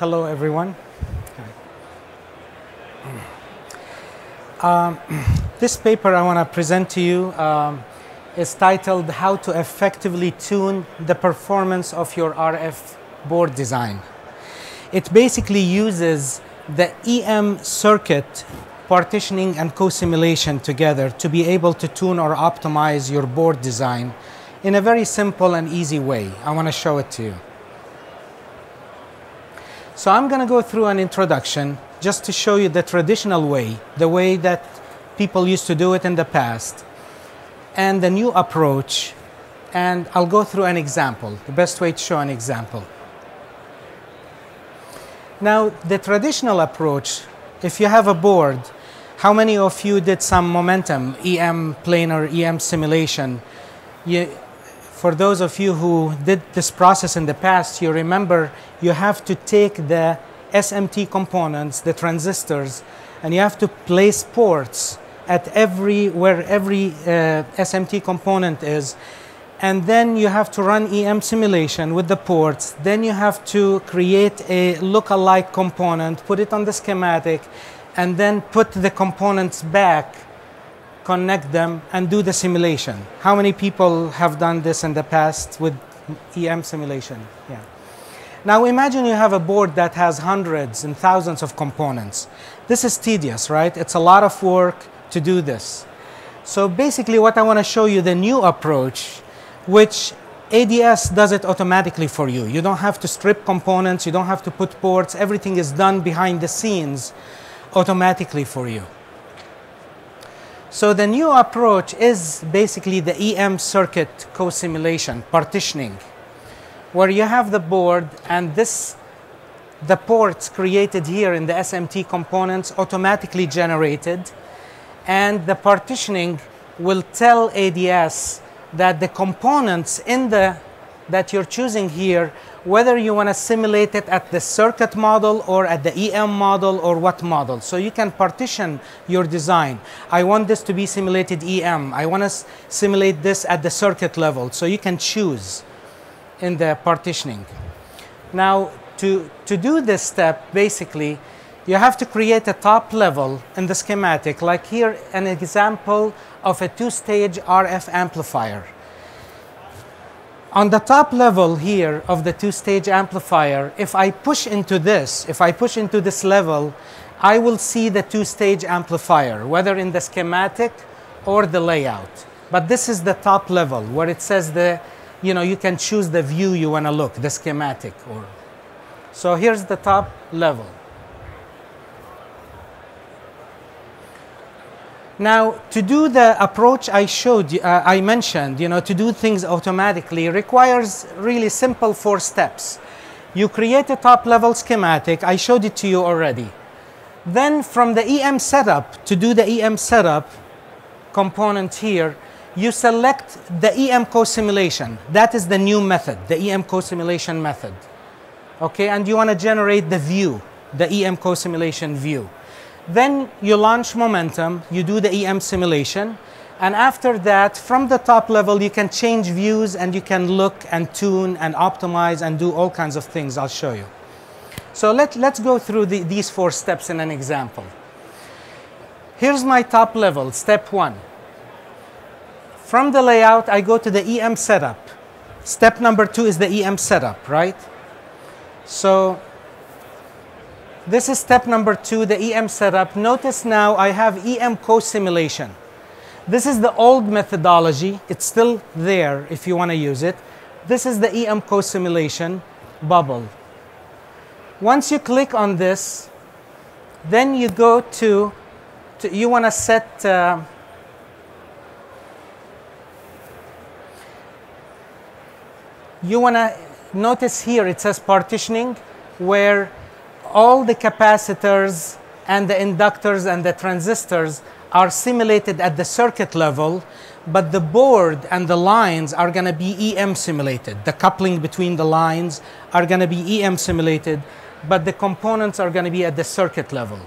Hello, everyone. Um, this paper I want to present to you um, is titled How to Effectively Tune the Performance of Your RF Board Design. It basically uses the EM circuit partitioning and co-simulation together to be able to tune or optimize your board design in a very simple and easy way. I want to show it to you. So I'm going to go through an introduction just to show you the traditional way, the way that people used to do it in the past, and the new approach. And I'll go through an example, the best way to show an example. Now, the traditional approach, if you have a board, how many of you did some momentum, EM planar, EM simulation? You, for those of you who did this process in the past, you remember you have to take the SMT components, the transistors, and you have to place ports at every where every uh, SMT component is. And then you have to run EM simulation with the ports. Then you have to create a look-alike component, put it on the schematic, and then put the components back, connect them, and do the simulation. How many people have done this in the past with EM simulation? Yeah. Now imagine you have a board that has hundreds and thousands of components. This is tedious, right? It's a lot of work to do this. So basically what I want to show you the new approach, which ADS does it automatically for you. You don't have to strip components, you don't have to put ports, everything is done behind the scenes automatically for you. So the new approach is basically the EM circuit co-simulation, partitioning where you have the board and this the ports created here in the SMT components automatically generated and the partitioning will tell ADS that the components in the that you're choosing here whether you want to simulate it at the circuit model or at the EM model or what model. So you can partition your design. I want this to be simulated EM. I want to simulate this at the circuit level. So you can choose in the partitioning. Now, to, to do this step, basically, you have to create a top level in the schematic, like here, an example of a two-stage RF amplifier. On the top level here of the two-stage amplifier, if I push into this, if I push into this level, I will see the two-stage amplifier, whether in the schematic or the layout. But this is the top level where it says the you know, you can choose the view you want to look, the schematic. Or So here's the top level. Now, to do the approach I showed, uh, I mentioned, you know, to do things automatically requires really simple four steps. You create a top level schematic, I showed it to you already. Then from the EM setup, to do the EM setup component here, you select the EM co-simulation. That is the new method, the EM co-simulation method. Okay, and you want to generate the view, the EM co-simulation view. Then you launch Momentum, you do the EM simulation, and after that, from the top level, you can change views and you can look and tune and optimize and do all kinds of things I'll show you. So let, let's go through the, these four steps in an example. Here's my top level, step one. From the layout, I go to the EM setup. Step number two is the EM setup, right? So this is step number two, the EM setup. Notice now I have EM co-simulation. This is the old methodology. It's still there if you want to use it. This is the EM co-simulation bubble. Once you click on this, then you go to, to you want to set uh, you want to notice here it says partitioning where all the capacitors and the inductors and the transistors are simulated at the circuit level, but the board and the lines are going to be EM simulated. The coupling between the lines are going to be EM simulated, but the components are going to be at the circuit level.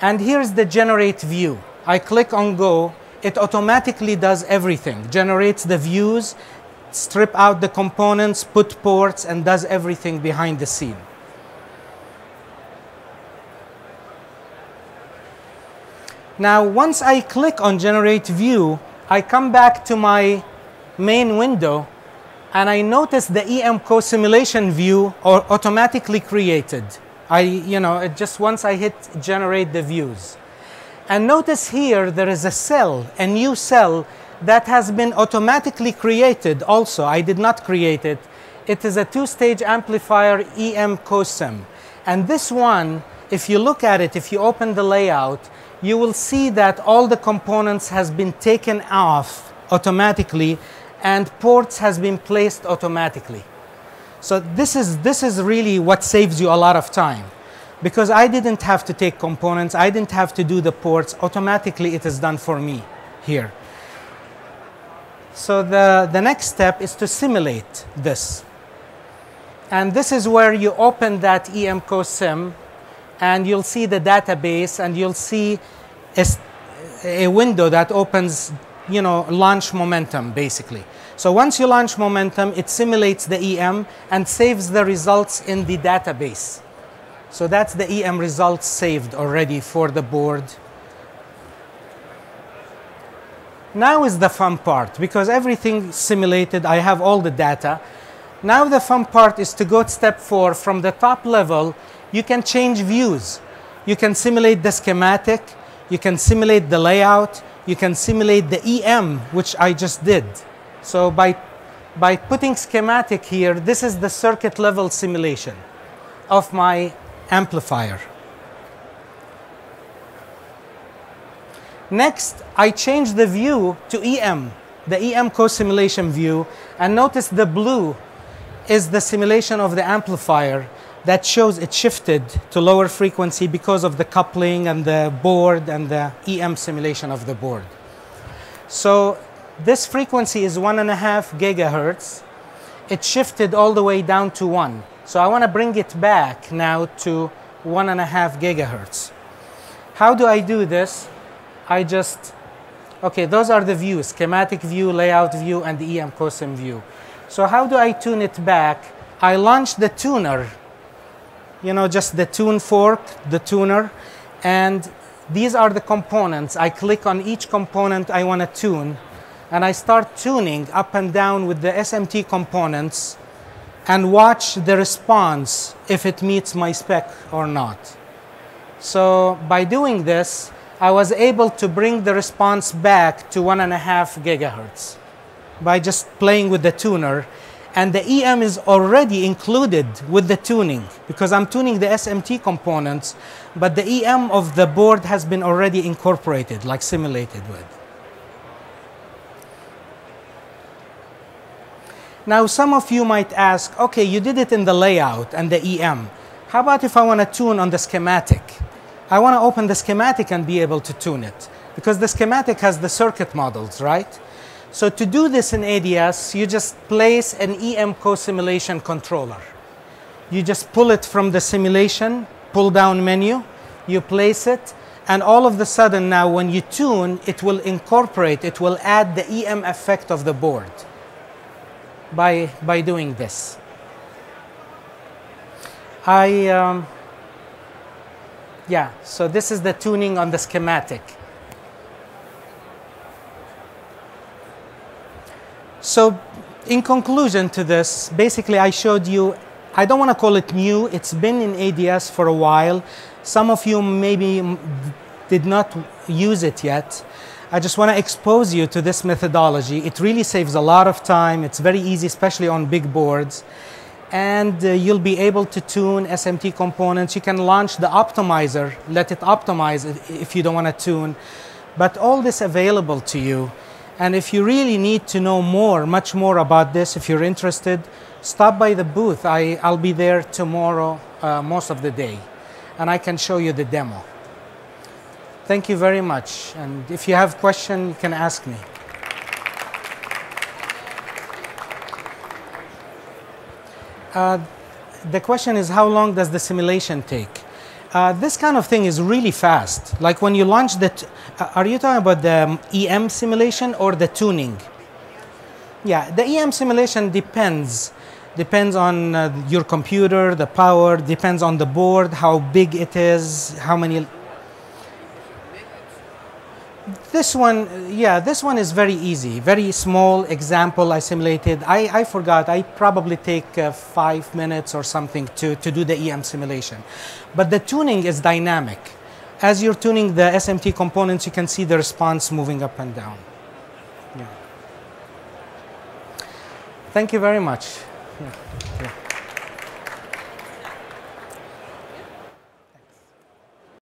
And here's the generate view. I click on go, it automatically does everything, generates the views strip out the components, put ports, and does everything behind the scene. Now, once I click on Generate View, I come back to my main window and I notice the EM co-simulation view or automatically created. I, you know, it just once I hit generate the views. And notice here there is a cell, a new cell that has been automatically created also. I did not create it. It is a two-stage amplifier EM COSIM. And this one, if you look at it, if you open the layout, you will see that all the components has been taken off automatically and ports has been placed automatically. So this is, this is really what saves you a lot of time because I didn't have to take components, I didn't have to do the ports, automatically it is done for me here. So the, the next step is to simulate this. And this is where you open that EM COSIM and you'll see the database and you'll see a, a window that opens, you know, launch momentum basically. So once you launch momentum, it simulates the EM and saves the results in the database. So that's the EM results saved already for the board. Now is the fun part because everything simulated, I have all the data. Now the fun part is to go to step four from the top level you can change views. You can simulate the schematic, you can simulate the layout, you can simulate the EM, which I just did. So by, by putting schematic here, this is the circuit level simulation of my amplifier. Next, I change the view to EM, the EM co-simulation view, and notice the blue is the simulation of the amplifier that shows it shifted to lower frequency because of the coupling and the board and the EM simulation of the board. So this frequency is one and a half gigahertz. It shifted all the way down to one. So I want to bring it back now to one and a half gigahertz. How do I do this? I just, okay, those are the views, schematic view, layout view, and the EM COSIM view. So how do I tune it back? I launch the tuner you know, just the tune fork, the tuner, and these are the components. I click on each component I want to tune, and I start tuning up and down with the SMT components and watch the response if it meets my spec or not. So by doing this, I was able to bring the response back to one and a half gigahertz by just playing with the tuner and the EM is already included with the tuning because I'm tuning the SMT components, but the EM of the board has been already incorporated, like simulated with. Now, some of you might ask, okay, you did it in the layout and the EM. How about if I want to tune on the schematic? I want to open the schematic and be able to tune it because the schematic has the circuit models, right? So to do this in ADS, you just place an EM co-simulation controller. You just pull it from the simulation, pull down menu, you place it, and all of the sudden now when you tune, it will incorporate, it will add the EM effect of the board by, by doing this. I, um, yeah, so this is the tuning on the schematic. So in conclusion to this, basically I showed you, I don't want to call it new, it's been in ADS for a while. Some of you maybe did not use it yet. I just want to expose you to this methodology. It really saves a lot of time. It's very easy, especially on big boards. And uh, you'll be able to tune SMT components. You can launch the optimizer, let it optimize if you don't want to tune. But all this available to you. And if you really need to know more, much more about this, if you're interested, stop by the booth. I, I'll be there tomorrow, uh, most of the day, and I can show you the demo. Thank you very much. And if you have questions, you can ask me. Uh, the question is how long does the simulation take? Uh, this kind of thing is really fast. Like when you launch the, uh, are you talking about the EM simulation or the tuning? Yeah, the EM simulation depends. Depends on uh, your computer, the power, depends on the board, how big it is, how many. This one, yeah, this one is very easy. Very small example I simulated. I, I forgot, I probably take uh, five minutes or something to, to do the EM simulation. But the tuning is dynamic. As you're tuning the SMT components, you can see the response moving up and down. Yeah. Thank you very much. Yeah. Yeah.